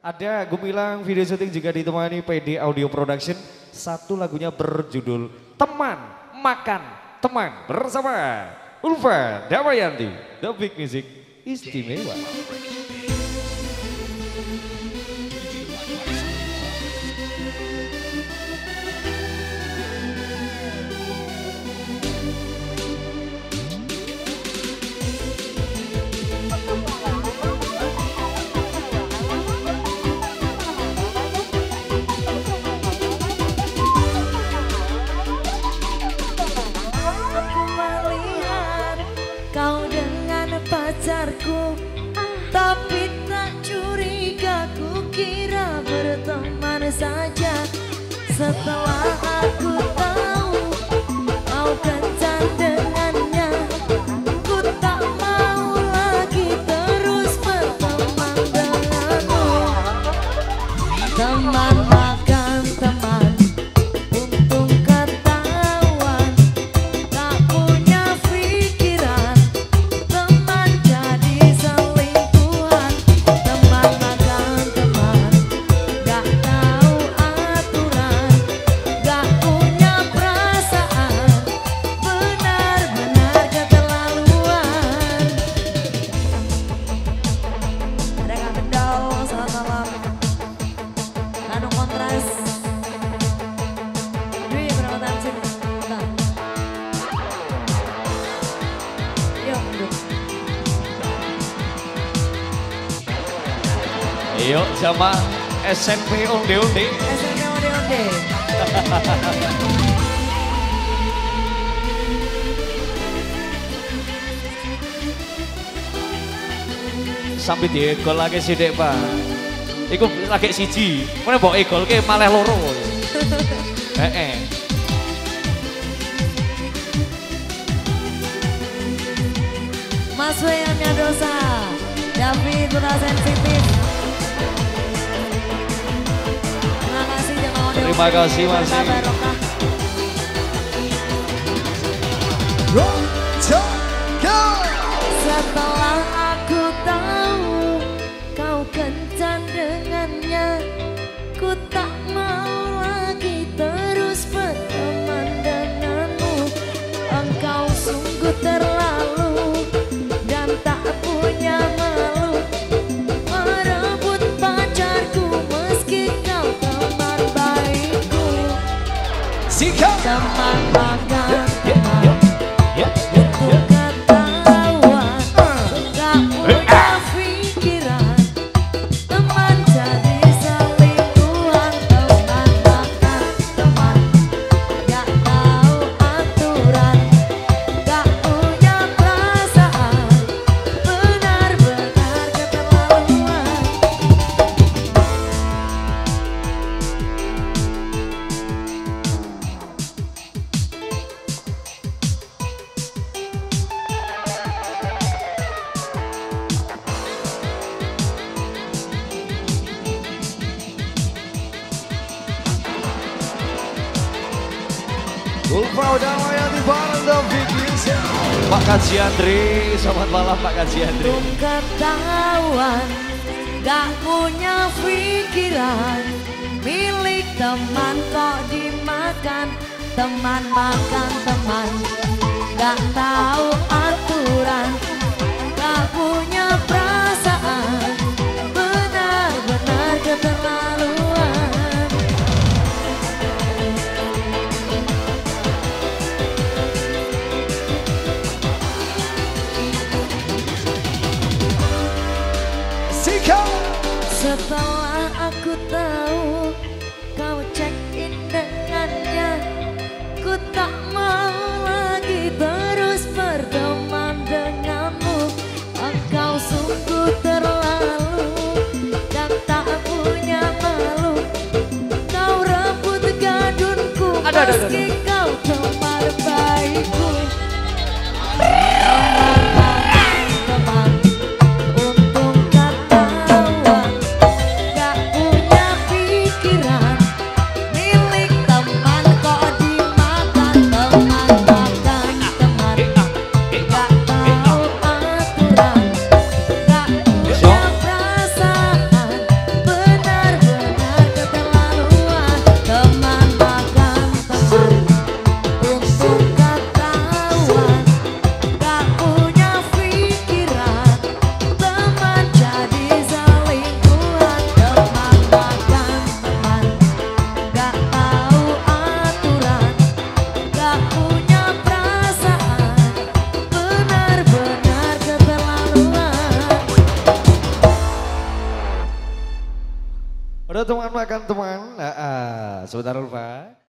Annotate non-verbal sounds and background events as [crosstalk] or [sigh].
Ada Gumilang video syuting juga ditemani PD Audio Production. Satu lagunya berjudul Teman Makan Teman bersama Ulfa Damayanti. The Big Music istimewa. Tapi tak curiga ku kira berteman saja. Setelah aku tahu kau dengannya Yuk sama SMP Onde Onde. SMP Onde Onde. Sampai di gol lagi sih dek pak. Iku lagi siji. Mana bawa gol ke malah loro. [laughs] Eh eh. Mas Weyamnya dosa. David Putra Sensitif. Terima kasih masih. Seeker. Ulfa udah yang bareng. Pak selamat malam Pak Kaji Andri. Untung ketahuan Gak punya pikiran Milik teman kok dimakan Teman makan teman Gak tahu aturan Setelah aku tahu kau check in dengannya Ku tak mau lagi terus berteman denganmu. Engkau sungguh terlalu dan tak punya malu. Kau rebut gadunku Aduh, aduh, aduh, Teman makan teman. Nah, ah, sebentar Ulfa.